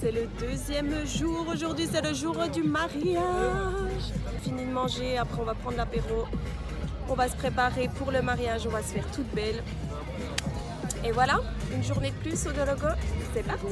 c'est le deuxième jour. Aujourd'hui, c'est le jour du mariage. Fini de manger, après on va prendre l'apéro. On va se préparer pour le mariage, on va se faire toute belle. Et voilà, une journée de plus au Dologo. C'est parti.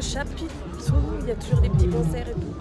Chapiteau. Il y a toujours des petits concerts et tout.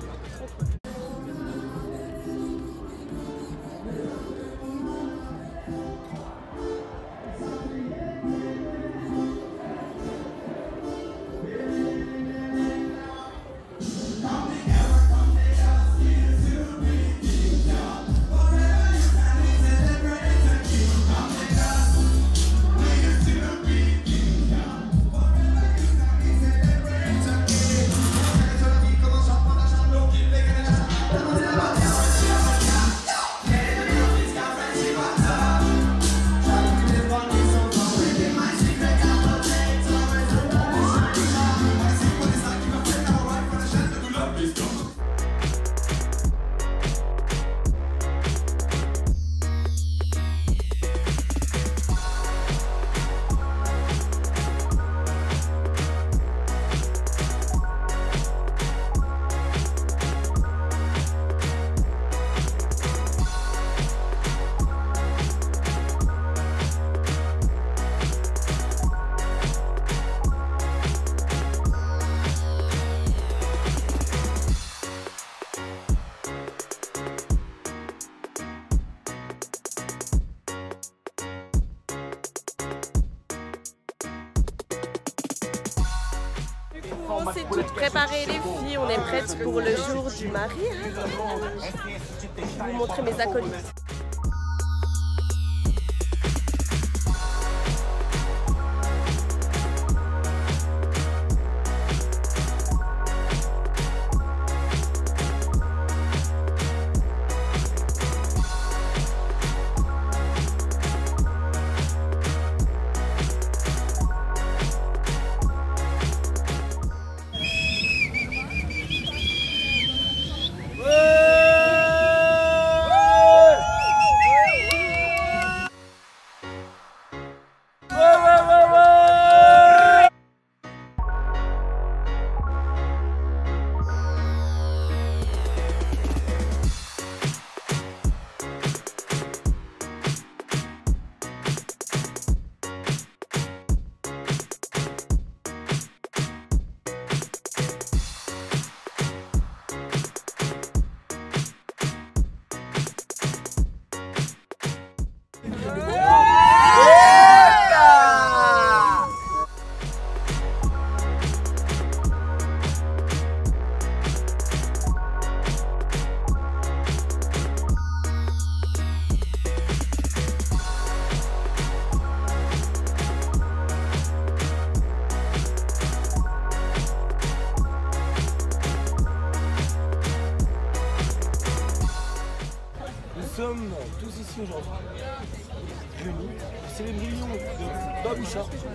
On s'est toutes les filles, on est prêtes pour le jour du mariage. Je vais vous montrer mes acolytes.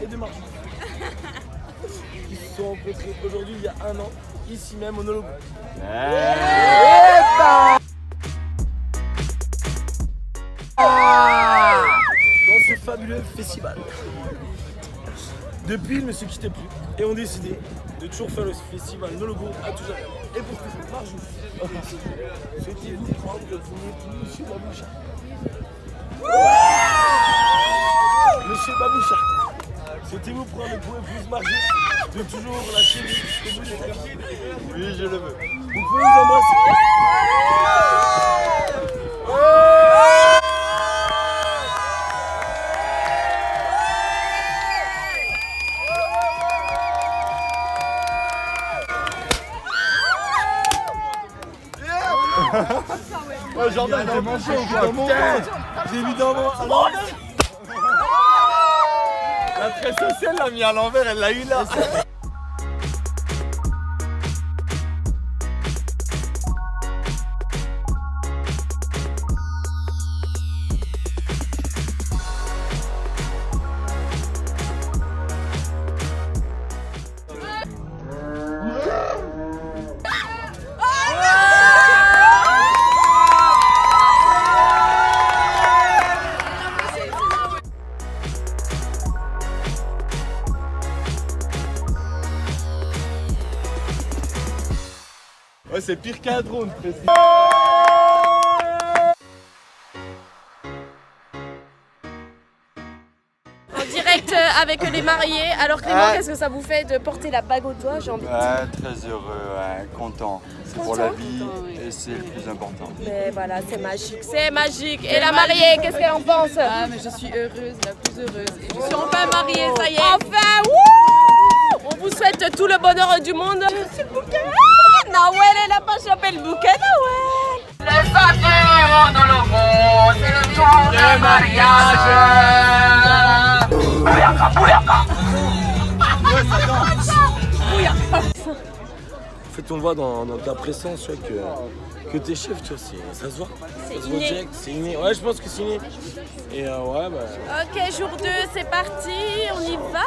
Et de Marjou. Ils se sont rencontrés aujourd'hui il y a un an, ici même au Nologo. Dans ce fabuleux festival. Depuis, ils ne se quittaient plus et ont décidé de toujours faire le festival Nologo à tout jamais. Et pour que Marjou, souhaitez-vous prendre votre époux, Monsieur Baboucha Monsieur Baboucha, souhaitez-vous prendre pour épouse Marjou de toujours la chérie jusqu'au bout de ta vie Oui, je le veux. Vous pouvez nous embrasser. Jordan, t'es manché ou quoi J'ai évidemment. La très sociale l'a mis à l'envers, elle l'a eu là. Ouais, c'est pire qu'un drone, précis. En direct euh, avec les mariés. Alors Clément, Ah. qu'est-ce que ça vous fait de porter la bague au doigt J'ai envie de très heureux, content. C'est pour la vie et c'est le plus important. Mais voilà, c'est magique, c'est magique. Et la mariée, qu'est-ce qu'elle en pense Ah, mais je suis heureuse, la plus heureuse. Et je suis enfin mariée, ça y est. Enfin, wouh On vous souhaite tout le bonheur du monde. Je suis le bouquet. Ah, Nawel, elle a pas chopé le bouquet, Nawel. En fait, on le voit dans, dans ta présence, que, que t'es chef, tu vois, c'est- ça se voit. C'est inné. c'est inné. Ouais, je pense que c'est inné. Et euh, ouais, bah. Ok, jour 2, c'est parti, on y va.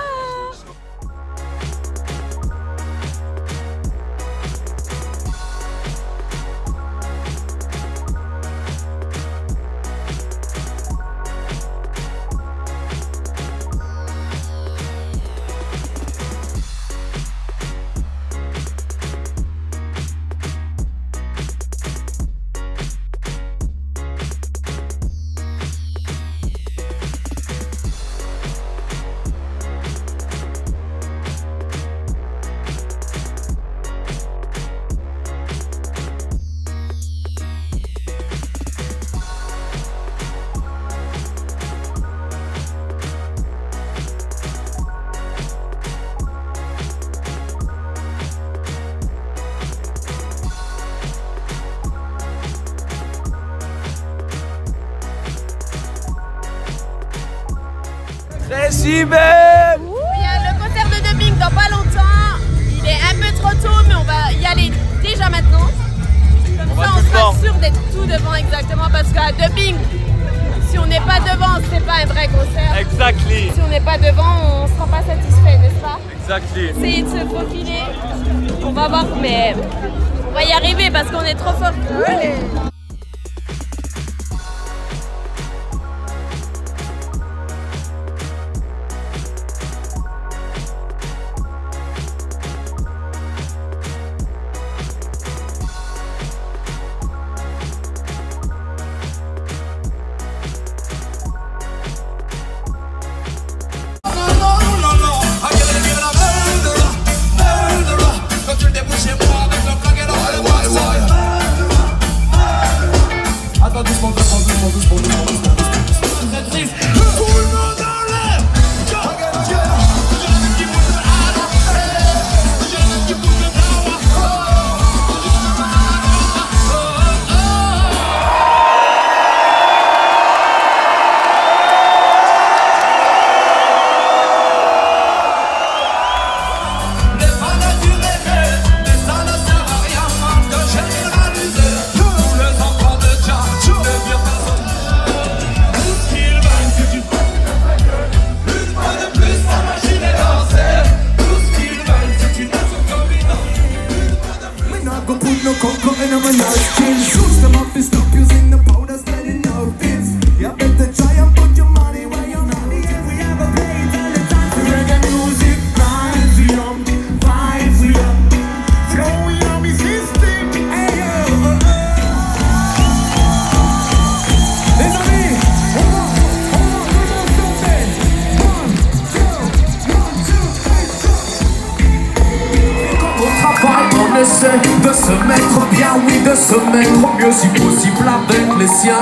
Récibé Il y a le concert de dubbing dans pas longtemps. Il est un peu trop tôt, mais on va y aller déjà maintenant. Comme ça, on sera sûr d'être tout devant exactement parce qu'à dubbing, si on n'est pas devant, c'est pas un vrai concert. Exactly, Si on n'est pas devant, on sera pas satisfait, n'est-ce pas? Exactly. Essayez de se faufiler. On va voir, mais on va y arriver parce qu'on est trop fort. Voll Shoot them up and stop mieux si possible avec les siens.